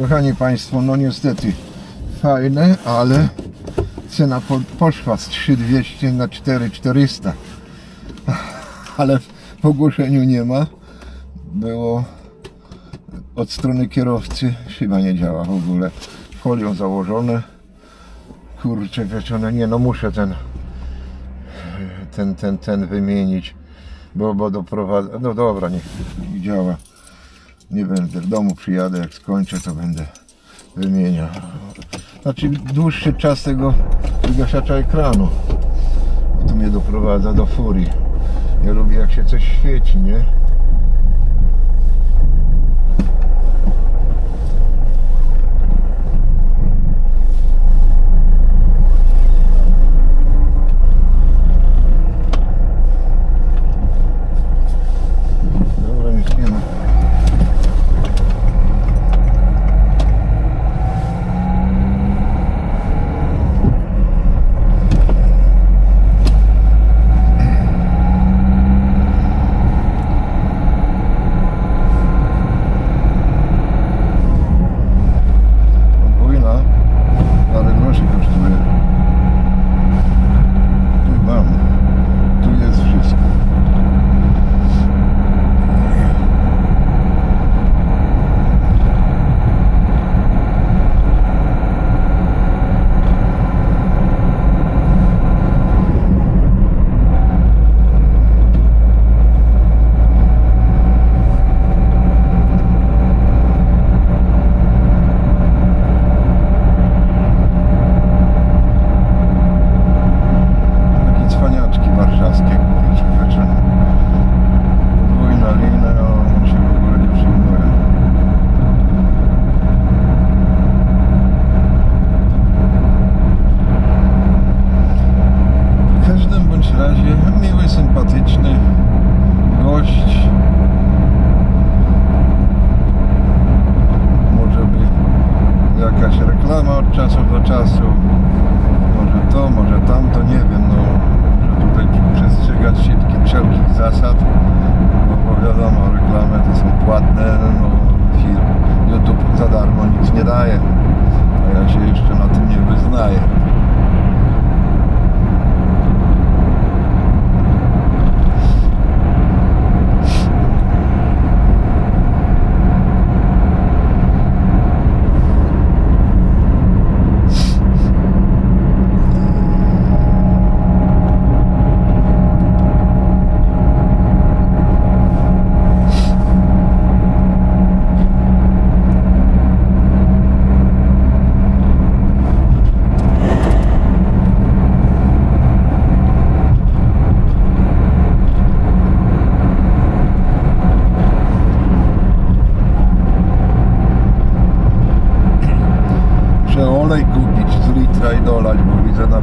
Kochani Państwo, no niestety fajne, ale cena po, poszła z 3200 na 4400 ale w ogłoszeniu nie ma. Było od strony kierowcy chyba nie działa w ogóle. Folią założone. Kurczę wieczone, nie no muszę ten ten, ten, ten wymienić bo, bo doprowadza, no dobra niech nie działa nie będę w domu przyjadę, jak skończę to będę wymieniał. Znaczy dłuższy czas tego wygaszacza ekranu. Bo to mnie doprowadza do furii. Ja lubię jak się coś świeci, nie?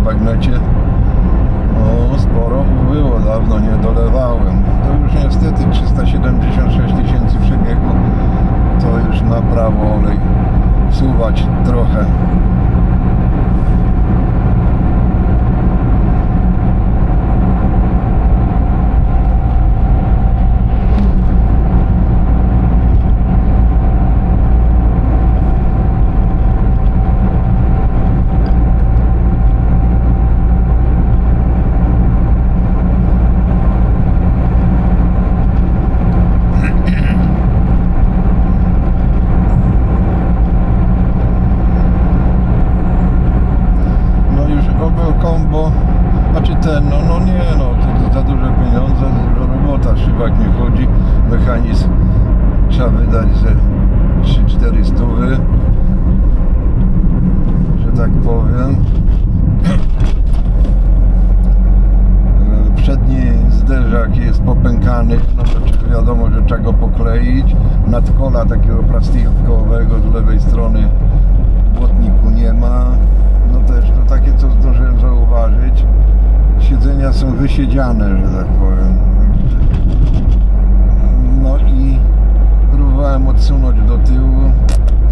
Bagnecie no sporo było, dawno nie dolewałem. To już niestety 376 tysięcy przebiegu, to już na prawo olej wsuwać trochę. No już Opel Combo, znaczy ten, no, no nie no, to, to za duże pieniądze, dużo robota, szybak nie chodzi, mechanizm trzeba wydać ze 3-4 stówy, że tak powiem. E, Przedni zderzak jest popękany, no to wiadomo, że trzeba go pokleić. Nadkola takiego plastikowego z lewej strony błotniku nie ma. No też to takie, co zdążyłem zauważyć. Siedzenia są wysiedziane, że tak powiem. No i próbowałem odsunąć do tyłu.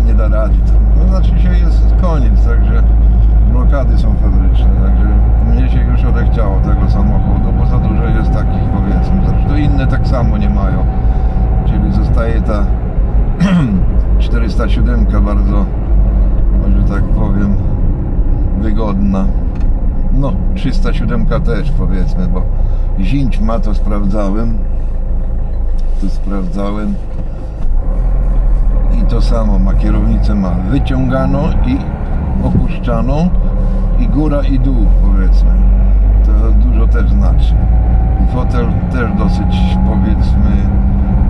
Nie da rady. No znaczy się jest koniec, także blokady są fabryczne, także mnie się już odechciało tego samochodu, inne tak samo nie mają. Czyli zostaje ta 407 bardzo, że tak powiem, wygodna. No, 307 też powiedzmy, bo zięć ma to sprawdzałem. To sprawdzałem. I to samo ma kierownicę ma wyciąganą i opuszczaną i góra i dół powiedzmy. To dużo też znaczy. Fotel też dosyć powiedzmy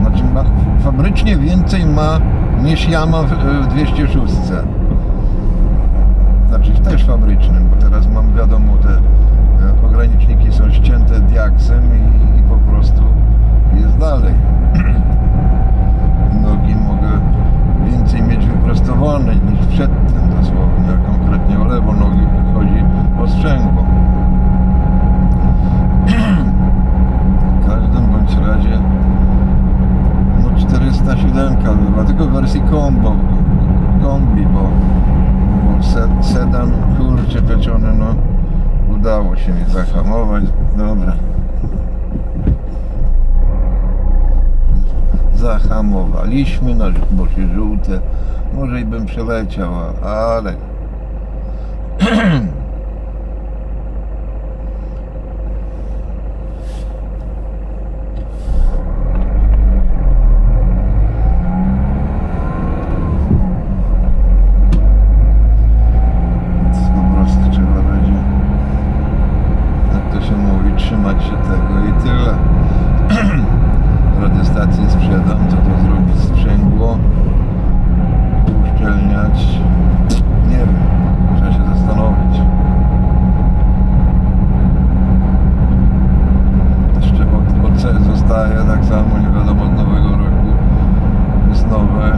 znaczy ma, fabrycznie więcej ma niż ja mam w, w 206 znaczy też fabrycznym, bo teraz mam wiadomo te e, ograniczniki są ścięte diaksem i, i po prostu jest dalej nogi mogę więcej mieć wyprostowane niż przedtem dosłownie, a konkretnie o lewo nogi chodzi o sprzęgło w każdym bądź razie no 407 była tylko w wersji combo kombi, bo, bo se- sedan kurczę pieczony no udało się mi zahamować dobra. Zahamowaliśmy na bosie żółte. Może i bym przeleciał ale Więc po prostu trzeba będzie, jak to się mówi, trzymać się tego i tyle. Radiostację sprzedam, to to zrobić sprzęgło, uszczelniać, nie wiem, trzeba się zastanowić. Jeszcze od OC zostaje tak samo, nie wiadomo od nowego roku jest nowe,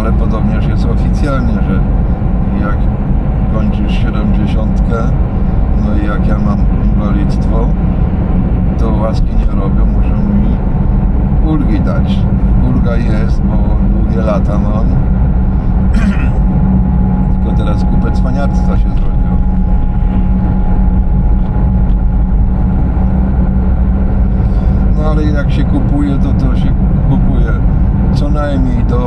ale podobnież jest oficjalnie, że jak kończysz 70, no i jak ja mam inwalidztwo, to łaski nie robią, muszą mi ulgi dać. Ulga jest, bo długie lata mam. Tylko teraz kupę cwaniactwa się zrobiło. No ale jak się kupuje, to to się kupuje co najmniej do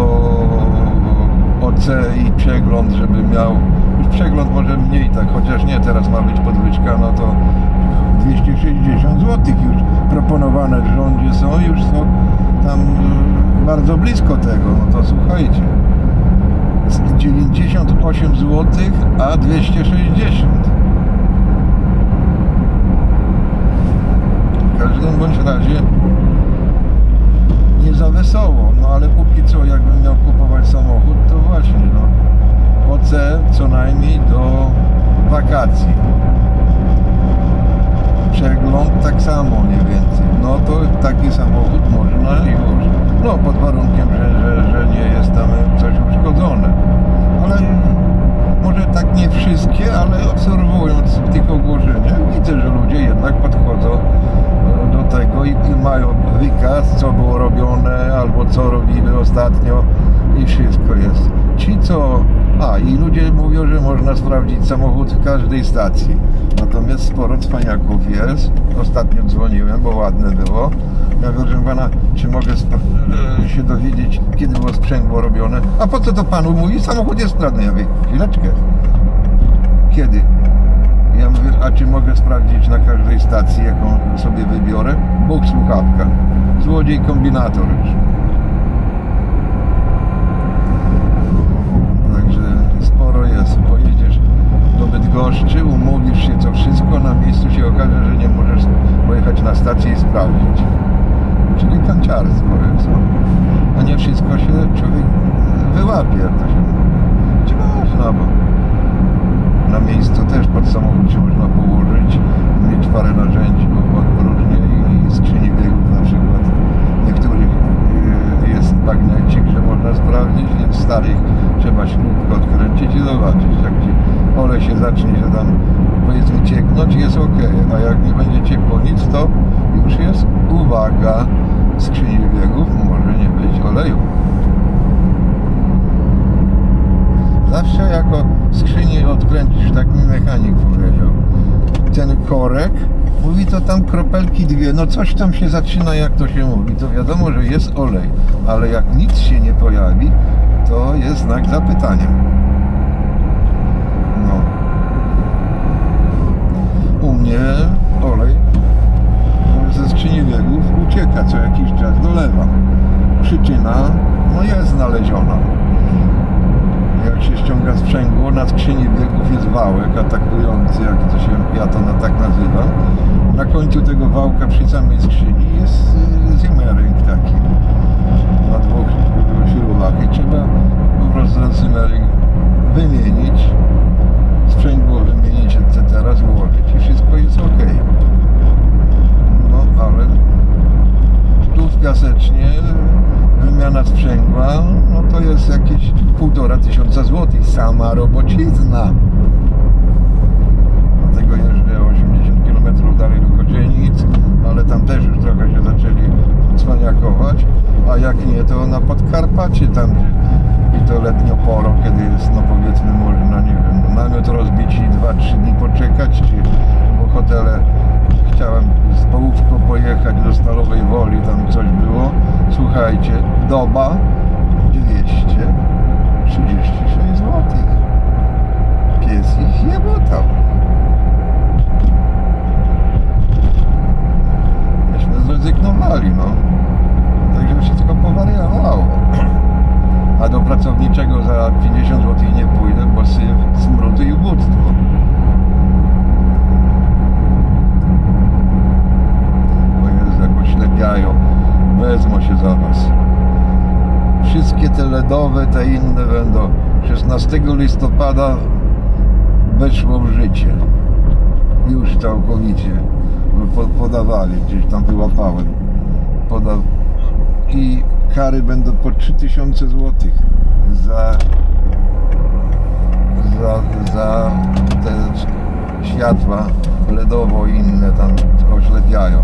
OC i przegląd, żeby miał już przegląd może mniej tak, chociaż nie, teraz ma być podwyżka, no to 260 zł już proponowane w rządzie są, już są tam y, bardzo blisko tego, no to słuchajcie. Z 98 zł, a 260. W każdym bądź razie za wesoło, no ale póki co jakbym miał kupować samochód, to właśnie no OC co najmniej do wakacji. Przegląd tak samo mniej więcej. No to taki samochód można już, no pod warunkiem, że, że, że nie jest tam coś uszkodzone. Ale może tak nie wszystkie, ale obserwując w tych ogłoszeniach widzę, że ludzie jednak podchodzą e, do tego i, i mają wykaz, co było robione albo co robili ostatnio i wszystko jest. Ci co... A i ludzie mówią, że można sprawdzić samochód w każdej stacji. Natomiast sporo cwaniaków jest. Ostatnio dzwoniłem, bo ładne było. Ja proszę pana, czy mogę e, się dowiedzieć, kiedy było sprzęgło robione? A po co to panu mówi? Samochód jest sprawny. Ja mówię, chwileczkę. Kiedy? Ja mówię, a czy mogę sprawdzić na każdej stacji, jaką sobie wybiorę? Bóg słuchawka. Złodziej kombinator. Także sporo jest. Pojedziesz do Bydgoszczy, umówisz się co wszystko, na miejscu się okaże, że nie możesz pojechać na stację i sprawdzić. Czyli kanciarstwo jest. A nie wszystko się człowiek wyłapie, to się mówi. Czy można, bo na miejscu też pod samochód się można położyć, mieć parę narzędzi, bo różnie i- skrzyni biegów na przykład. Niektórych y, jest bagnecik, że można sprawdzić, więc starych trzeba śrubkę odkręcić i zobaczyć. Jak ci olej się zacznie się tam powiedzmy cieknąć, jest ok, a jak nie będzie ciekło nic, to już jest uwaga, skrzyni biegów może nie być oleju. Zawsze jako skrzynię odkręcisz, tak mi mechanik powiedział. Ten korek, mówi to tam dwie, no coś tam się zaczyna, jak to się mówi. To wiadomo, że jest olej, ale jak nic się nie pojawi, to jest znak zapytania. No. U mnie olej ze skrzyni biegów ucieka co jakiś czas, dolewam. Przyczyna, no jest znaleziona. Jak się ściąga sprzęgło, na skrzyni biegów jest wałek atakujący, jak to się, ja to na, tak nazywam. Na końcu tego wałka przy samej skrzyni jest y, zimmerring taki na dwóch śrubach i trzeba po prostu ten zimmerring wymienić, sprzęgło wymienić, etc., złożyć i wszystko jest ok. No ale tu w Piasecznie wymiana sprzęgła, no to jest jakieś półtora tysiąca złotych, sama robocizna. Dlatego jeżdżę 80 km dalej do Kodzienic, ale tam też już trochę się zaczęli cwaniakować, a jak nie, to na Podkarpacie tam, gdzie i to letnio porą, kiedy jest, no powiedzmy, można, nie wiem, namiot rozbić i 2-3 dni poczekać, czy bo hotele chciałem z połówką pojechać do Stalowej Woli, tam coś było. Słuchajcie, doba 236 zł. Pies ich jebotał. Myśmy zrezygnowali, no. Także wszystko powariowało. A do pracowniczego za 50 zł nie pójdę, bo syf, smród i ubóstwo. Bo jest jak oślepiają, wezmą się za was. Wszystkie te inne będą 16 listopada weszło w życie. Już całkowicie. Podawali, gdzieś tam wyłapałem. Poda... I kary będą po 3000 zł za, za, za te światła LEDowo inne tam oślepiają.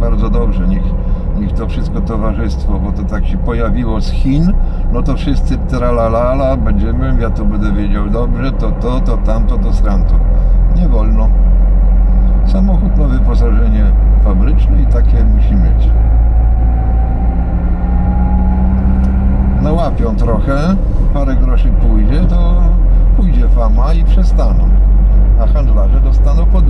Bardzo dobrze, niech, niech to wszystko towarzystwo, bo to tak się pojawiło z Chin, no to wszyscy tralalala, będziemy, ja tu będę wiedział dobrze, to to, to tamto, to sramto. Nie wolno. Samochód ma wyposażenie fabryczne i takie musi mieć. Nałapią trochę, parę groszy pójdzie, to pójdzie fama i przestaną. A handlarze dostaną po.